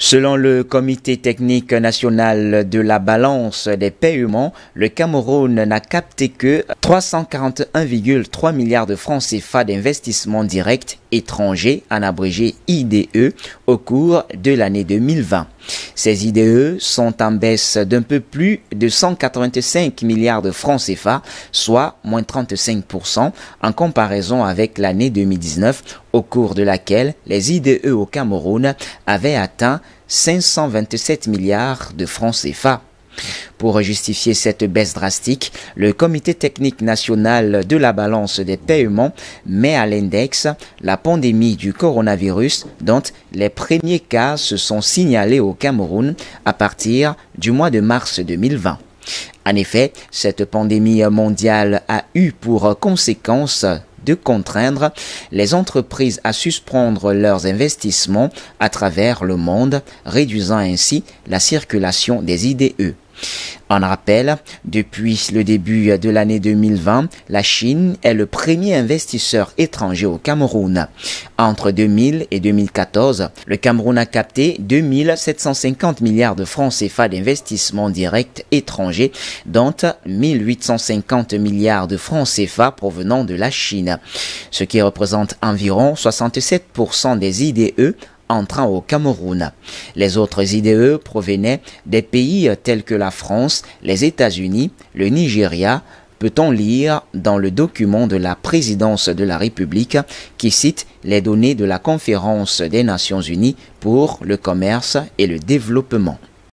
Selon le Comité technique national de la balance des paiements, le Cameroun n'a capté que 341,3 milliards de francs CFA d'investissement direct étrangers, en abrégé IDE, au cours de l'année 2020. Ces IDE sont en baisse d'un peu plus de 185 milliards de francs CFA, soit moins 35% en comparaison avec l'année 2019, au cours de laquelle les IDE au Cameroun avaient atteint 527 milliards de francs CFA. Pour justifier cette baisse drastique, le Comité technique national de la balance des paiements met à l'index la pandémie du coronavirus dont les premiers cas se sont signalés au Cameroun à partir du mois de mars 2020. En effet, cette pandémie mondiale a eu pour conséquence de contraindre les entreprises à suspendre leurs investissements à travers le monde, réduisant ainsi la circulation des IDE. En rappel, depuis le début de l'année 2020, la Chine est le premier investisseur étranger au Cameroun. Entre 2000 et 2014, le Cameroun a capté 2750 milliards de francs CFA d'investissement direct étrangers, dont 1850 milliards de francs CFA provenant de la Chine, ce qui représente environ 67% des IDE entrant au Cameroun. Les autres IDE provenaient des pays tels que la France, les États-Unis, le Nigeria, peut-on lire dans le document de la présidence de la République qui cite les données de la conférence des Nations Unies pour le commerce et le développement?